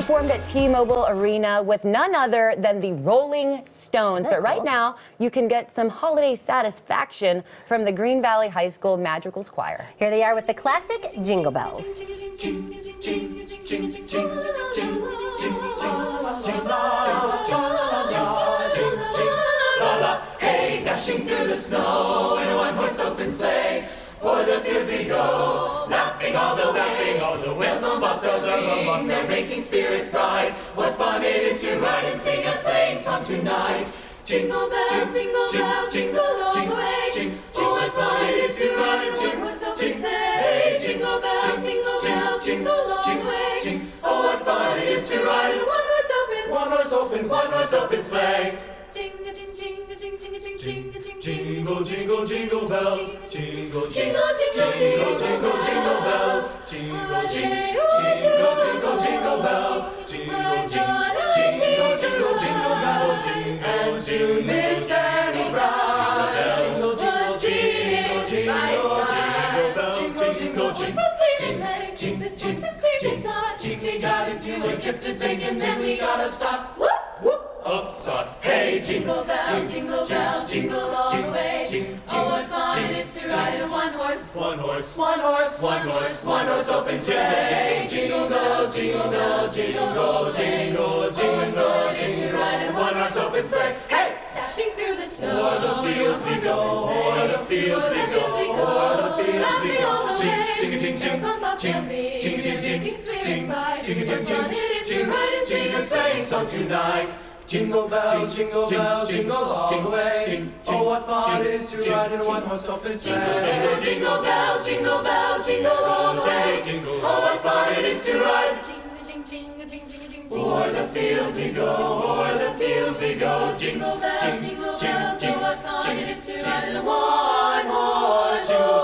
performed at T-Mobile Arena with none other than the Rolling Stones. But right now, you can get some holiday satisfaction from the Green Valley High School Madrigals Choir. Here they are with the classic Jingle Bells. Hey, dashing through the snow in a one-horse open sleigh. O'er the fields we go, laughing all the the wheels on bobtail ring, they're making spirits bright. What fun it is to ride and sing a sleighing song tonight. Jingle bells, jingle bells, jingle all the way. Oh, what fun it is to ride in a one-horse open sleigh. Jingle bells, jingle bells, jingle all the way. Oh, what fun it is to ride in one-horse open, one-horse open, one-horse open sleigh. Jingle, jing, jing, jing, jing, jing, jing, jing, Jingle, jingle, jingle. Jingle, jingle, jingle, jingle, jingle, jingle bells. Jingle, jingle, jingle, jingle, jingle bells. Jingle, jingle, jingle, jingle, jingle bells. And soon Miss Fanny Brown Jingle, jingle, jingle, jingle, jingle bells. Jingle, jingle, We got into a gifted big and then we got upside. Whoop, whoop, upside. Hey, jingle bells, jingle bells, jingle all the way. Horse. One horse. One horse, one horse, one horse open sleigh. Jingle bells, jingle bells, jingle go, jingle, jingle, jingle, ride in one horse open sleigh. Hey, dashing through the snow. O'er the fields we go, o'er the fields we go, o'er the fields we go. Jing, jing, jing, jing, jing, jing, jing, jing, jing, jing, jing, jing, jing, a sleighing song tonight. Jingle bells, jingle bells, jingle all the way. Oh, what fun it is to ride in a one-horse open Jingle, sleigh. jingle bells, jingle bells, jingle all the way. Oh, what fun it is to ride. O'er the fields we go, o'er the fields we go. Jingle bells, jingle bells, oh, what fun it is to ride in a one horse. Jingle